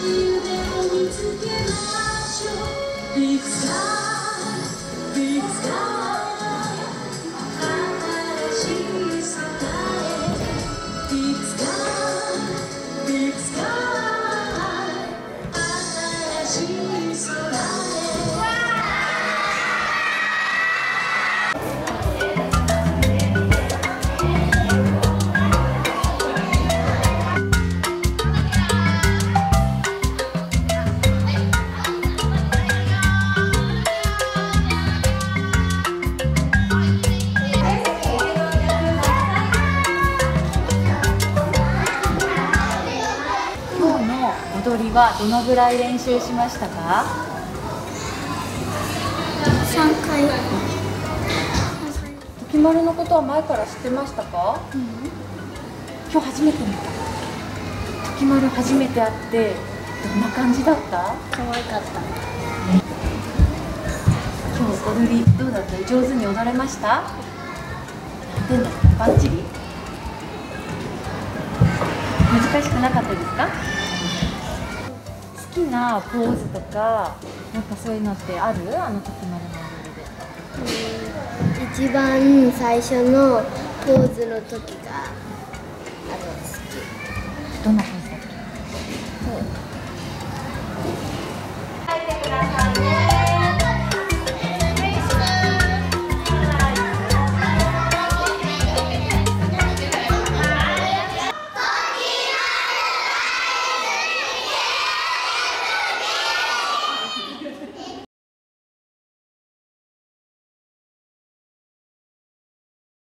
いて羽ばたいて同じ雲に乗りましょう。羽ばたいて羽ばたいて同じ夢を見つけましょう今日の踊りはどのぐらい練習しましたか？3回。時丸のことは前から知ってましたか、今日初めて見た。時丸初めて会ってどんな感じだった？可愛かった。今日踊りどうだった？上手に踊れました？何点だったバッチリ？難しくなかったですか？好きなポーズとかなんかそういうのってある？あの時丸の踊りで。一番最初のポーズの時があの好どんな感